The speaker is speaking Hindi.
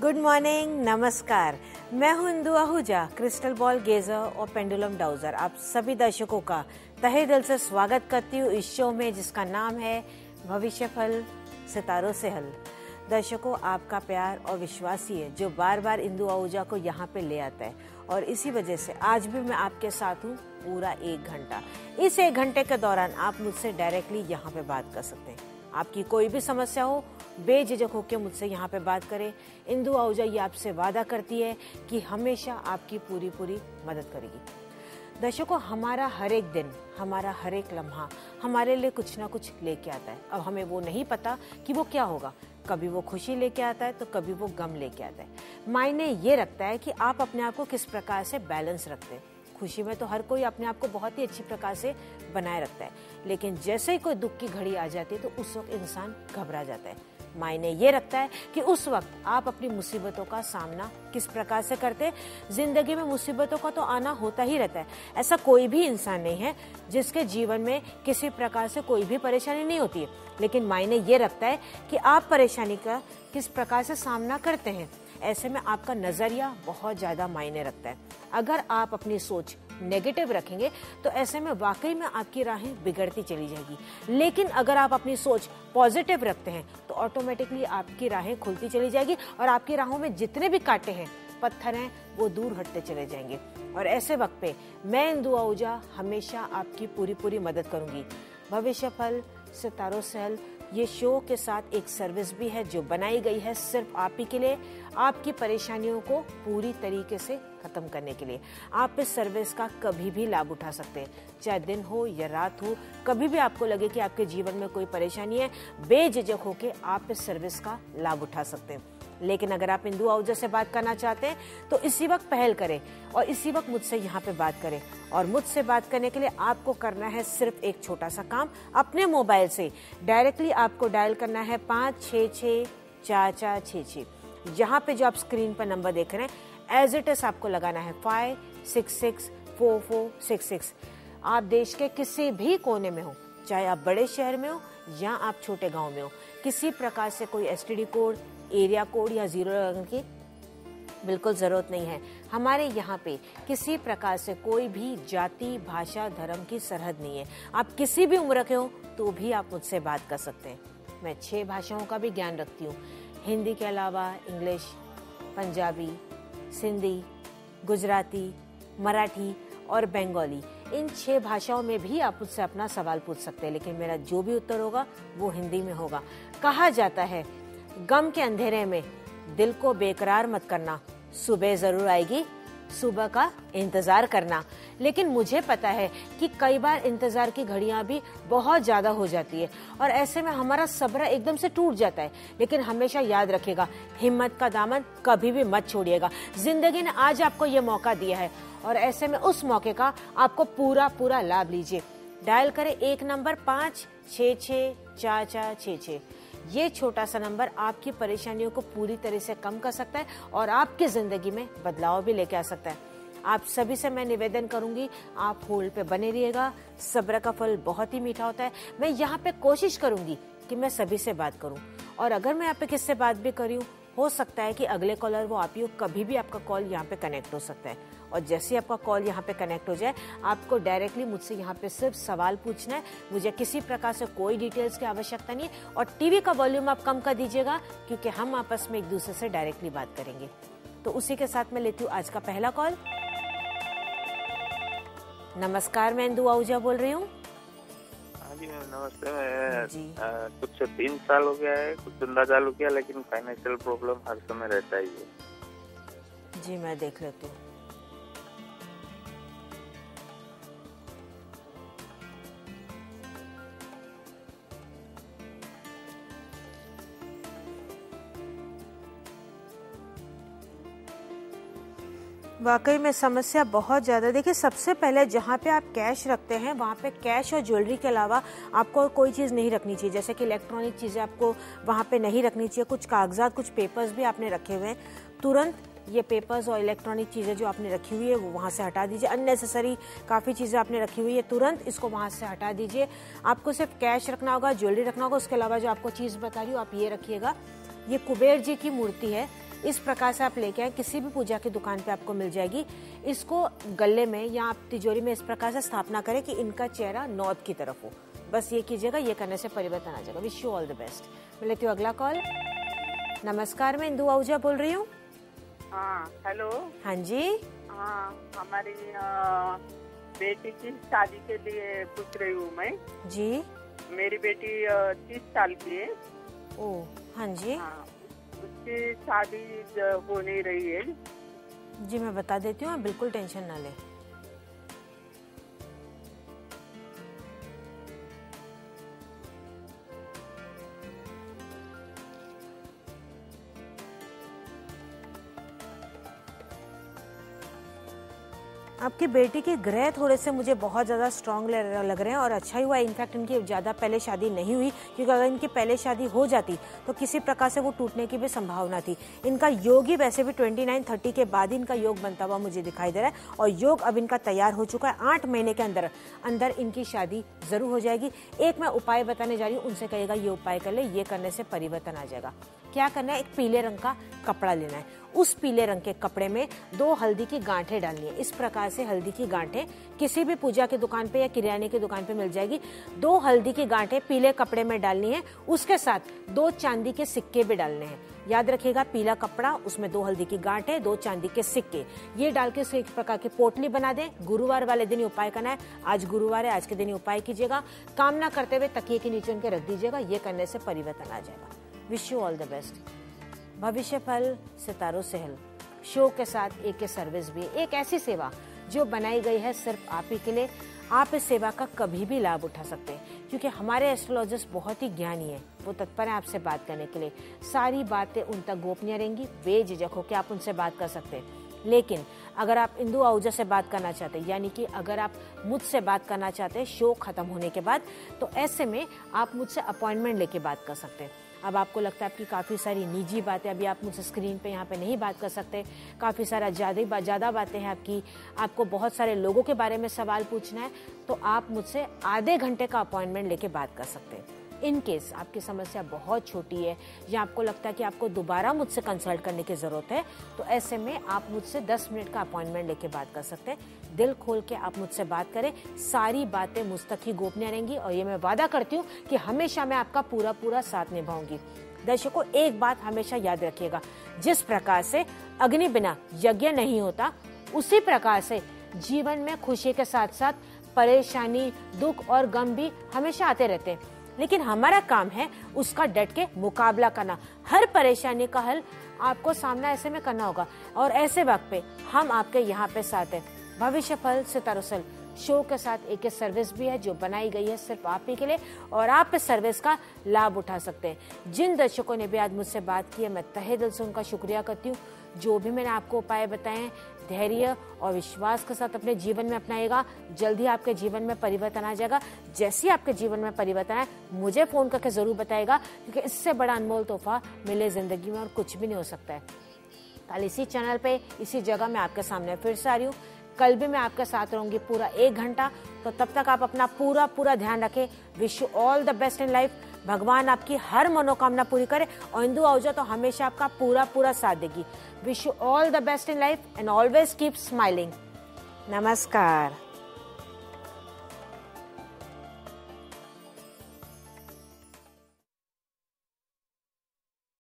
गुड मॉर्निंग नमस्कार। मैं हूँ Indu Ahuja crystal ball gazer और पेंडुलम डाउजर आप सभी दर्शकों का तहे दिल से स्वागत करती हूँ इस शो में, जिसका नाम है भविष्य फल, सितारों से हल। दर्शकों, आपका प्यार और विश्वास ही है, जो बार बार इंदु आहूजा को यहाँ पे ले आता है। और इसी वजह से आज भी मैं आपके साथ हूँ पूरा एक घंटा। इस एक घंटे के दौरान आप मुझसे डायरेक्टली यहाँ पे बात कर सकते हैं। आपकी कोई भी समस्या हो बेझिझक होकर मुझसे यहाँ पे बात करें। इंदु आहूजा ये आपसे वादा करती है कि हमेशा आपकी पूरी पूरी मदद करेगी। दर्शकों, हमारा हर एक दिन, हमारा हर एक लम्हा, हमारे लिए कुछ ना कुछ लेके आता है। अब हमें वो नहीं पता कि वो क्या होगा। कभी वो खुशी लेके आता है तो कभी वो गम लेके आता है। मायने ये रखता है कि आप अपने आप को किस प्रकार से बैलेंस रखते हैं। खुशी में तो हर कोई अपने आप को बहुत ही अच्छी प्रकार से बनाए रखता है। लेकिन जैसे ही कोई दुख की घड़ी आ जाती है तो उस वक्त इंसान घबरा जाता है। मायने ये रखता है कि उस वक्त आप अपनी मुसीबतों का सामना किस प्रकार से करते ज़िंदगी में मुसीबतों का तो आना होता ही रहता है। ऐसा कोई भी इंसान नहीं है जिसके जीवन में किसी प्रकार से कोई भी परेशानी नहीं होती है। लेकिन मायने ये रखता है कि आप परेशानी का किस प्रकार से सामना करते हैं। ऐसे में आपका नज़रिया बहुत ज़्यादा मायने रखता है। अगर आप अपनी सोच नेगेटिव रखेंगे तो ऐसे में वाकई में आपकी राहें बिगड़ती चली जाएगी। लेकिन अगर आप अपनी सोच पॉजिटिव रखते हैं तो ऑटोमेटिकली आपकी राहें खुलती चली जाएगी और आपकी राहों में जितने भी कांटे हैं, पत्थर हैं, वो दूर हटते चले जाएँगे। और ऐसे वक्त पे मैं इंदु आहूजा हमेशा आपकी पूरी पूरी मदद करूँगी। भविष्य फल, सितारों सेल ये शो के साथ एक सर्विस भी है जो बनाई गई है सिर्फ़ आप ही के लिए, आपकी परेशानियों को पूरी तरीके से खत्म करने के लिए। आप इस सर्विस का कभी भी लाभ उठा सकते हैं, चाहे दिन हो या रात हो। कभी भी आपको लगे कि आपके जीवन में कोई परेशानी है, बेझिझक होके आप इस सर्विस का लाभ उठा सकते हैं। लेकिन अगर आप इंदु आहूजा से बात करना चाहते हैं तो इसी वक्त पहल करें और इसी वक्त मुझसे यहाँ पे बात करें। और मुझसे बात करने के लिए आपको करना है सिर्फ़ एक छोटा सा काम, अपने मोबाइल से। डायरेक्टली आपको डायल करना है पाँच छ छ चार चार छ छ यहाँ पे जो आप स्क्रीन पर नंबर देख रहे हैं एज इट इज़ आपको लगाना है five six six four four six six आप देश के किसी भी कोने में हो, चाहे आप बड़े शहर में हो या आप छोटे गाँव में हो, किसी प्रकार से कोई एसटीडी कोड एरिया कोड या ज़ीरो की बिल्कुल ज़रूरत नहीं है। हमारे यहाँ पे किसी प्रकार से कोई भी जाति, भाषा, धर्म की सरहद नहीं है। आप किसी भी उम्र के हो तो भी आप मुझसे बात कर सकते हैं। मैं छह भाषाओं का भी ज्ञान रखती हूँ। हिंदी के अलावा इंग्लिश, पंजाबी, सिंधी, गुजराती, मराठी और बंगाली। इन छह भाषाओं में भी आप मुझसे अपना सवाल पूछ सकते हैं, लेकिन मेरा जो भी उत्तर होगा, वो हिंदी में होगा। कहा जाता है, गम के अंधेरे में दिल को बेकरार मत करना। सुबह ज़रूर आएगी, सुबह का इंतज़ार करना। लेकिन मुझे पता है कि कई बार इंतज़ार की घड़ियाँ भी बहुत ज़्यादा हो जाती है, और ऐसे में हमारा सब्र एकदम से टूट जाता है। लेकिन हमेशा याद रखेगा हिम्मत का दामन कभी भी मत छोड़िएगा। ज़िंदगी ने आज आपको ये मौका दिया है और ऐसे में उस मौके का आपको पूरा पूरा लाभ लीजिए। डायल करें एक नंबर पाँच छ छ चार चार छ छ ये छोटा सा नंबर आपकी परेशानियों को पूरी तरह से कम कर सकता है और आपकी ज़िंदगी में बदलाव भी लेके आ सकता है। आप सभी से मैं निवेदन करूँगी, आप होल्ड पे बने रहिएगा। सब्र का फल बहुत ही मीठा होता है। मैं यहाँ पे कोशिश करूँगी कि मैं सभी से बात करूँ। और अगर मैं यहाँ पे किससे बात भी करी हूँ सकता है कि अगले कॉलर वो आप हो, कभी भी आपका कॉल यहाँ पे कनेक्ट हो सकता है। और जैसे ही आपका कॉल यहाँ पे कनेक्ट हो जाए आपको डायरेक्टली मुझसे यहाँ पे सिर्फ़ सवाल पूछना है। मुझे किसी प्रकार से कोई डिटेल्स की आवश्यकता नहीं है। और टीवी का वॉल्यूम आप कम कर दीजिएगा क्योंकि हम आपस में एक दूसरे से डायरेक्टली बात करेंगे। तो उसी के साथ मैं लेती हूँ आज का पहला कॉल। नमस्कार मैं इंदु आहूजा बोल रही हूँ। जी मैम नमस्ते। मैं कुछ तीन साल हो गया है कुछ धंधा चालू किया लेकिन फाइनेंशियल प्रॉब्लम हर समय रहता ही है। जी मैं देख लेती हूँ। वाकई में समस्या बहुत ज़्यादा देखिए, सबसे पहले जहाँ पे आप कैश रखते हैं, वहाँ पे कैश और ज्वेलरी के अलावा आपको कोई चीज़ नहीं रखनी चाहिए। जैसे कि इलेक्ट्रॉनिक चीज़ें आपको वहाँ पे नहीं रखनी चाहिए। कुछ कागजात, कुछ पेपर्स भी आपने रखे हुए हैं। तुरंत ये पेपर्स और इलेक्ट्रॉनिक चीज़ें जो आपने रखी हुई है, वो वहाँ से हटा दीजिए। अननेसेसरी काफ़ी चीज़ें आपने रखी हुई है, तुरंत इसको वहाँ से हटा दीजिए। आपको सिर्फ़ कैश रखना होगा, ज्वेलरी रखना होगा, उसके अलावा जो आपको चीज़ बता रही हूँ, आप ये रखिएगा। ये कुबेर जी की मूर्ति है। इस प्रकार से आप लेके आए किसी भी पूजा की दुकान पे आपको मिल जाएगी। इसको गले में या आप तिजोरी में इस प्रकार से स्थापना करें कि इनका चेहरा नॉर्थ की तरफ़ हो। बस ये कीजिएगा ये करने से परिवर्तन आ जाएगा। Wish you all the best मैं लेती हूँ अगला कॉल नमस्कार मैं इंदु आहूजा बोल रही हूँ। हाँ हेलो हाँ जी। हाँ हमारी बेटी की शादी के लिए पूछ रही हूँ मैं। जी। मेरी बेटी तीस साल की है। ओ हाँ जी। हाँ। उसकी शादी हो नहीं रही है। जी, मैं बता देती हूँ, आप बिल्कुल टेंशन ना लें। आपकी बेटी के ग्रह थोड़े से मुझे बहुत ज़्यादा स्ट्रांग लग रहे हैं और अच्छा ही हुआ इनफैक्ट इनकी ज़्यादा पहले शादी नहीं हुई, क्योंकि अगर इनकी पहले शादी हो जाती तो किसी प्रकार से वो टूटने की भी संभावना थी। इनका योग ही वैसे भी ट्वेंटी नाइन थर्टी के बाद ही इनका योग बनता हुआ मुझे दिखाई दे रहा है, और योग अब इनका तैयार हो चुका है आठ महीने के अंदर। अंदर इनकी शादी ज़रूर हो जाएगी। एक मैं उपाय बताने जा रही हूँ, उनसे कहेगा ये उपाय कर ले, ये करने से परिवर्तन आ जाएगा। क्या करना है? एक पीले रंग का कपड़ा लेना है। उस पीले रंग के कपड़े में दो हल्दी की गांठें डालनी है। इस प्रकार से हल्दी की गांठें किसी भी पूजा की दुकान पे या किराने की दुकान पे मिल जाएगी। दो हल्दी की गांठें पीले कपड़े में डालनी है। उसके साथ दो चांदी के सिक्के भी डालने हैं। याद रखिएगा, पीला कपड़ा, उसमें दो हल्दी की गांठें, दो चांदी के सिक्के। ये डाल के एक प्रकार की पोटली बना दें। गुरुवार वाले दिन उपाय करना है। आज गुरुवार है, आज के दिन उपाय कीजिएगा। कामना करते हुए तकिए के नीचे उनके रख दीजिएगा। ये करने से परिवर्तन आ जाएगा। Wish you all the best भविष्य फल, सितारों से हल शो के साथ एक सर्विस भी। एक ऐसी सेवा जो बनाई गई है सिर्फ़ आप ही के लिए। आप इस सेवा का कभी भी लाभ उठा सकते हैं, क्योंकि हमारे एस्ट्रोलॉजिस्ट बहुत ही ज्ञानी है। वो तत्पर है आपसे बात करने के लिए। सारी बातें उन तक गोपनीय रहेंगी। बेझिझक हो कि आप उनसे बात कर सकते हैं। लेकिन अगर आप इंदु आहूजा से बात करना चाहते हैं, यानी कि अगर आप मुझसे बात करना चाहते हैं शो खत्म होने के बाद तो ऐसे में आप मुझसे अपॉइंटमेंट लेके बात कर सकते हैं। अब आपको लगता है आपकी काफ़ी सारी निजी बातें, अभी आप मुझसे स्क्रीन पे यहाँ पे नहीं बात कर सकते। काफ़ी सारा ज़्यादा ज़्यादा बातें हैं आपकी। आपको बहुत सारे लोगों के बारे में सवाल पूछना है तो आप मुझसे आधे घंटे का अपॉइंटमेंट लेके बात कर सकते हैं। इन केस आपकी समस्या बहुत छोटी है या आपको लगता है कि आपको दोबारा मुझसे कंसल्ट करने की ज़रूरत है तो ऐसे में आप मुझसे 10 मिनट का अपॉइंटमेंट लेके बात कर सकते हैं। दिल खोल के आप मुझसे बात करें, सारी बातें मुझ तक ही गोपनीय रहेंगी और ये मैं वादा करती हूँ कि हमेशा मैं आपका पूरा पूरा साथ निभाऊँगी। दर्शकों, एक बात हमेशा याद रखिएगा, जिस प्रकार से अग्नि बिना यज्ञ नहीं होता, उसी प्रकार से जीवन में खुशी के साथ साथ परेशानी, दुख और गम भी हमेशा आते रहते हैं। लेकिन हमारा काम है उसका डट के मुकाबला करना। हर परेशानी का हल आपको सामना ऐसे में करना होगा और ऐसे वक्त पे हम आपके यहाँ पे साथ हैं। भविष्य फल से तरुसल शो के साथ एक एक सर्विस भी है जो बनाई गई है सिर्फ़ आप ही के लिए और आप इस सर्विस का लाभ उठा सकते हैं। जिन दर्शकों ने भी आज मुझसे बात की है, मैं तहे दिल से उनका शुक्रिया करती हूँ। जो भी मैंने आपको उपाय बताए हैं, धैर्य और विश्वास के साथ अपने जीवन में अपनाएगा। जल्दी आपके जीवन में परिवर्तन आ जाएगा। जैसे ही आपके जीवन में परिवर्तन आए, मुझे फ़ोन करके ज़रूर बताएगा, क्योंकि इससे बड़ा अनमोल तोहफा मिले ज़िंदगी में और कुछ भी नहीं हो सकता है। कल इसी चैनल पे, इसी जगह मैं आपके सामने फिर से आ रही हूँ। कल भी मैं आपके साथ रहूँगी पूरा एक घंटा। तो तब तक आप अपना पूरा पूरा ध्यान रखें। Wish you all the best in life भगवान आपकी हर मनोकामना पूरी करे। और इंदू आहूजा तो हमेशा आपका पूरा पूरा साथ देगी। Wish you all the best in life and always keep smiling नमस्कार।